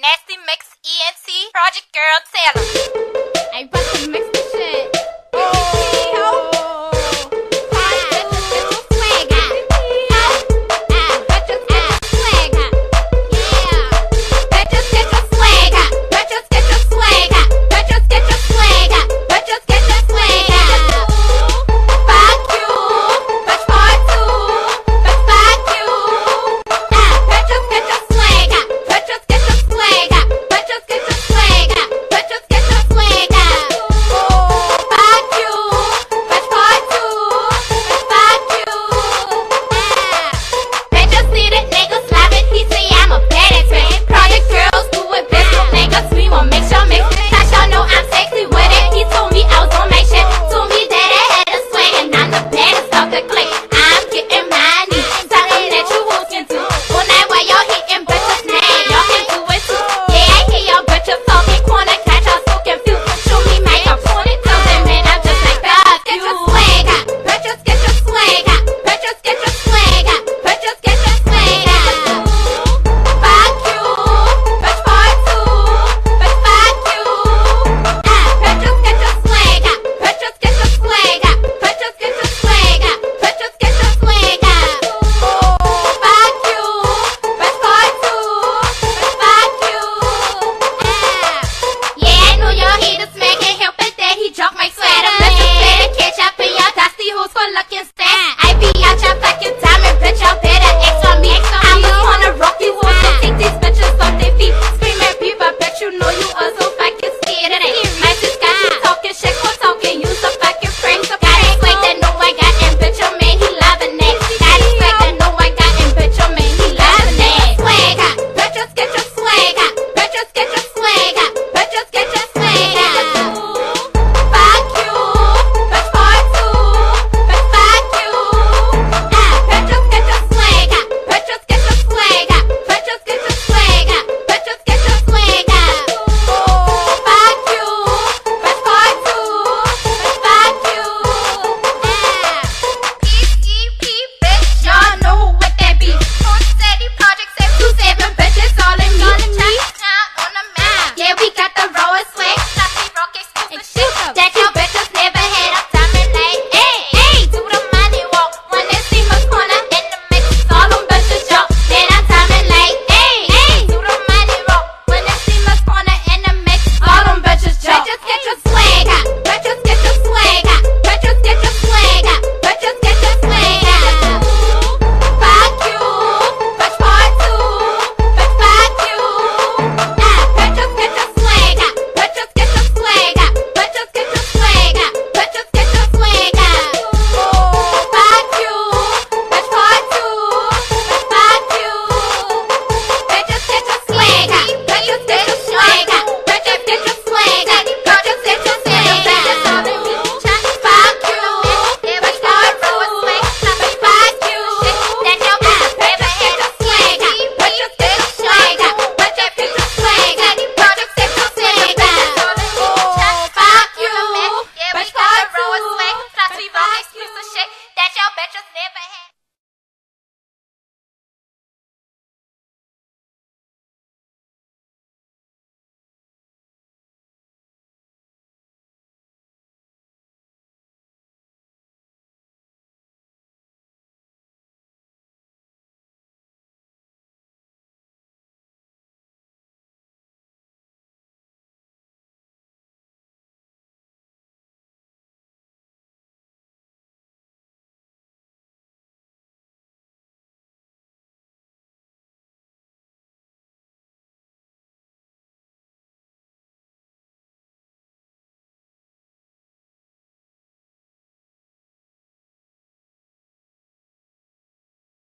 Nasty Mix E N C Project Girl Taylor. I fucking mix